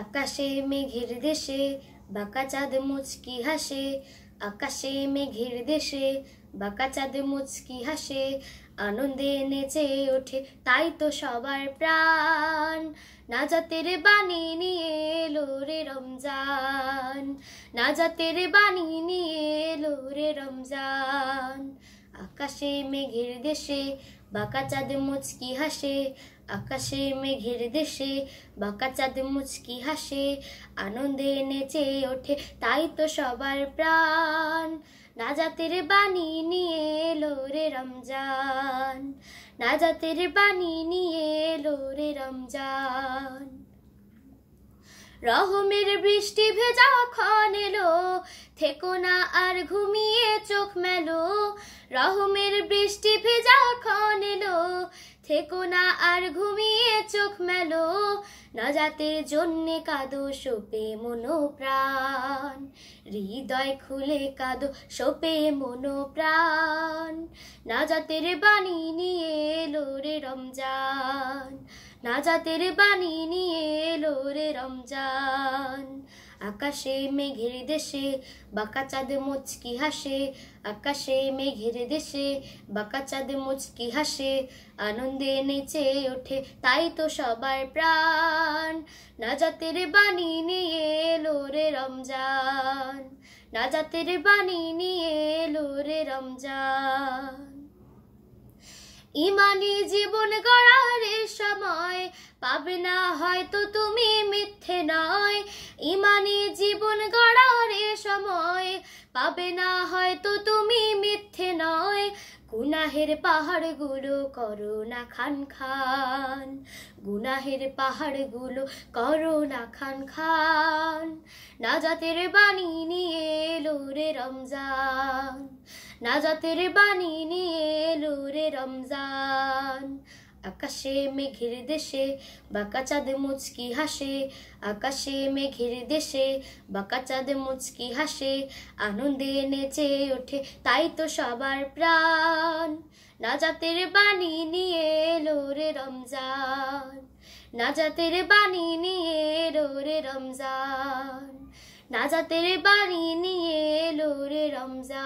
আকাশে মেঘের দেশে, বাঁকা চাঁদ মুচকি হাসে। আকাশে মেঘের দেশে, বাঁকা চাঁদ মুচকি হাসে। আনন্দে নেচে ওঠে, তাই তো সবার প্রাণ। না নাজাতের বাণী নিয়ে এলো রে রমজান। নাজাতের বাণী নিয়ে এলো রে রমজান। আকাশে মেঘের দেশে বাঁকা চাঁদ মুচকি হাসে, আকাশে মেঘের দেশে বাঁকা চাঁদ মুচকি হাসে, আনন্দে নেচে ওঠে, তাই তো সবার প্রাণ। নাজাতের বাণী নিয়ে এলো রে রমজান, নাজাতের বাণী নিয়ে এলো রে রমজান। রহমের বৃষ্টি ভেজা খন এলো, থেকো না আর ঘুমিয়ে চোখ মেলো রহমের বৃষ্টি ভেজা খন এলো। থেকো না আর ঘুমিয়ে চোখ মেলো। নাজাতের জন্যে কাঁদো সোপে মনো প্রাণ হৃদয় খুলে কাঁদো সোপে মনো প্রাণ নাজাতের বাণী নিয়ে এলো রে রমজান। নাজাতের বাণী নিয়ে এলো রমজান। আকাশে মেঘের দেশে, বাঁকা চাঁদ মুচকি হাসে। আকাশে মেঘের দেশে, বাঁকা চাঁদ মুচকি হাসে। আনন্দে নেচে ওঠে, তাই তো সবার প্রাণ। নাজাতের বাণী নিয়ে এলো রে রমজান। নাজাতের বাণী নিয়ে এলো রে রমজান। ইমানি জীবন গড়ার সময় পাবে না হয়তো তুমি ইমানি জীবন গড়ার এ সময় পাবে না হয়তো তুমি মিথ্যে নয়। গুনাহের পাহাড়গুলো করো না খান খান। গুনাহের পাহাড়গুলো করো না খান খান। নাজাতের বাণী নিয়ে এলো রে রমজান। নাজাতের বাণী নিয়ে এলো রে রমজান। আকাশে মেঘের দেশে, বাঁকা চাঁদ মুচকি হাসে। আকাশে মেঘের দেশে, বাঁকা চাঁদ মুচকি হাসে। আনন্দে নেচে ওঠে, তাই তো সবার প্রাণ। নাজাতের বাণী নিয়ে এলো রে রমজান। নাজাতের বাণী নিয়ে এলো রে রমজান। নাজাতের বাণী নিয়ে এলো রে রমজান।